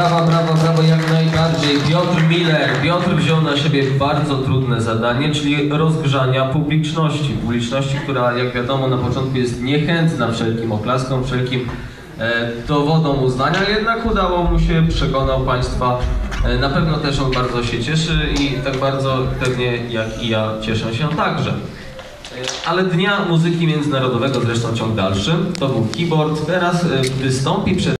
brawa, brawa, brawo, jak najbardziej. Piotr Miller. Piotr wziął na siebie bardzo trudne zadanie, czyli rozgrzania publiczności. Publiczności, która jak wiadomo na początku jest niechętna wszelkim oklaskom, wszelkim e, dowodom uznania, jednak udało mu się, przekonał Państwa. E, na pewno też on bardzo się cieszy i tak bardzo pewnie jak i ja cieszę się także. E, ale Dnia Muzyki Międzynarodowego, zresztą ciąg dalszy, to był keyboard. Teraz e, wystąpi przed